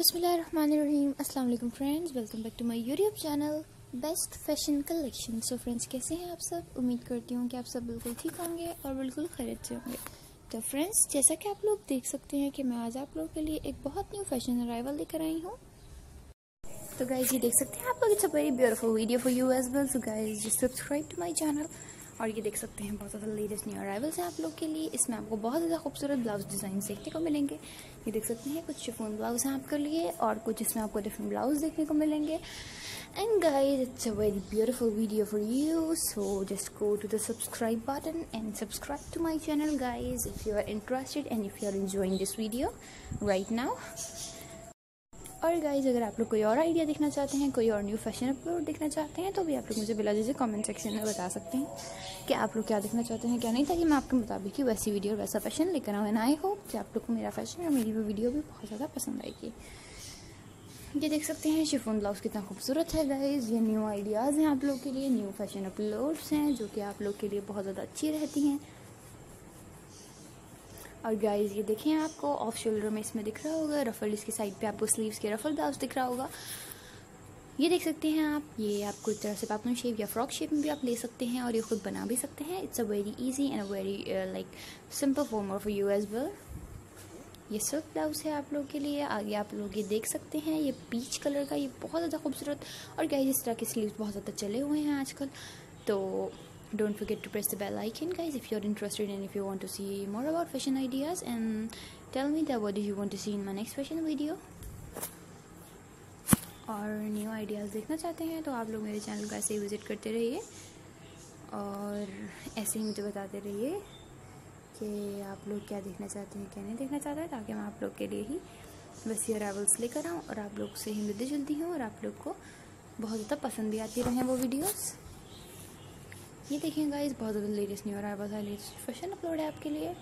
अस्सलाम वालेकुम friends, welcome back to my YouTube channel, best fashion collection. So friends, कैसे हैं आप सब? उम्मीद करती हूँ कि आप सब बिल्कुल ठीक होंगे और बिल्कुल खरीद से होंगे। तो फ्रेंड्स, जैसा कि आप लोग देख सकते हैं कि मैं आज आप लोगों के लिए एक बहुत न्यू फ़ैशन अराइवल लेकर आई हूँ। तो गाइज़ ये देख सकते हैं आप लोग it's a very beautiful video for you as well so guys subscribe to my channel और ये देख सकते हैं बहुत ज़्यादा लेटेस्ट न्यू अराइवल्स हैं आप लोग के लिए। इसमें आपको बहुत ज़्यादा खूबसूरत ब्लाउज डिज़ाइन देखने को मिलेंगे। ये देख सकते हैं, कुछ शिफोन ब्लाउज हैं आपके लिए और कुछ इसमें आपको डिफरेंट ब्लाउज देखने को मिलेंगे। And guys it's a very beautiful video for you so just go to the subscribe button and subscribe to my channel guys if you are interested and if you are enjoying this video right now और guys अगर आप लोग कोई और idea देखना चाहते हैं, कोई और न्यू फ़ैशन अपलोड देखना चाहते हैं तो भी आप लोग मुझे बिला दीजिए कमेंट सेक्शन में बता सकते हैं कि आप लोग क्या देखना चाहते हैं, क्या नहीं, ताकि मैं आपके मुताबिक ही वैसी वीडियो और वैसा फ़ैशन लेकर आऊँ। एंड आई होप कि आप लोग को मेरा फ़ैशन और मेरी वो वीडियो भी बहुत ज़्यादा पसंद आएगी। ये देख सकते हैं, शिफोन ब्लाउज कितना खूबसूरत है गाइज़ ये न्यू आइडियाज़ हैं आप लोग के लिए न्यू फ़ैशन अपलोड्स हैं, जो कि आप लोग के लिए बहुत ज़्यादा अच्छी रहती हैं। और गाइज़ ये देखें आपको ऑफ़ शोल्डर में इसमें दिख रहा होगा रफल इसकी साइड पे आपको स्लीव्स के रफल ब्लाउज दिख रहा होगा। ये देख सकते हैं आप, ये आपको एक तरह से पापन शेप या फ्रॉक शेप में भी आप ले सकते हैं और ये खुद बना भी सकते हैं। It's a very easy and a very like simple form of you as well ये सिल्क ब्लाउज है आप लोग के लिए, आगे आप लोग ये देख सकते हैं, ये पीच कलर का ये बहुत ज़्यादा खूबसूरत और गाइज़ इस तरह के स्लीव्स बहुत ज़्यादा चले हुए हैं आजकल। तो don't forget to press the bell icon, guys, if you're interested and if you want to see more about fashion ideas. And tell me that what do you want to see in my next fashion video? और new ideas देखना चाहते हैं तो आप लोग मेरे channel को ऐसे ही विज़िट करते रहिए। और ऐसे ही मुझे बताते रहिए कि आप लोग क्या देखना चाहते हैं, क्या नहीं देखना चाहते हैं ताकि मैं आप लोग के लिए ही बस ये अरावल्स लेकर आऊँ और आप लोग से ही मिलती जुलती हूँ और आप लोग को बहुत ज़्यादा पसंद भी आती रहें वो वीडियोज़ ये देखिए गाइस बहुत ज़्यादा लेटेस्ट न्यू है बहुत लेटेस्ट फ़ैशन अपलोड है आपके लिए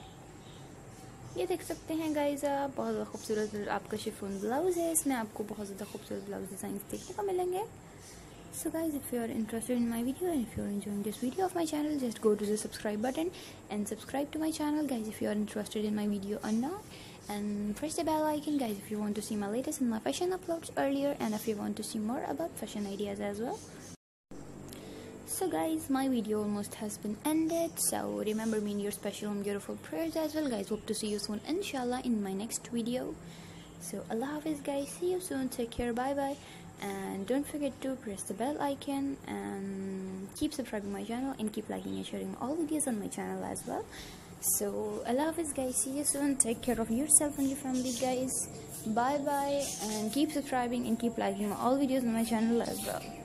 ये देख सकते हैं गाइज़ आप बहुत ज़्यादा खूबसूरत आपका शिफोन ब्लाउज है इसमें आपको बहुत ज़्यादा खूबसूरत ब्लाउज डिज़ाइन देखने को मिलेंगे so guys if you are interested in my video and if you are enjoying this video of my channel just go to the subscribe button and subscribe to my channel guys if you are interested in my video or not and press the bell icon guys if you want to see my latest and my fashion uploads earlier and if you want to see more about fashion ideas as well so guys my video almost has been ended. So remember me in your special and beautiful prayers as well guys. Hope to see you soon inshallah in my next video. So allah hafiz guys see you soon. Take care. Bye bye and don't forget to press the bell icon and keep subscribing my channel and keep liking and sharing all videos on my channel as well. So allah hafiz guys see you soon. Take care of yourself and your family guys. Bye bye and keep subscribing and keep liking all videos on my channel as well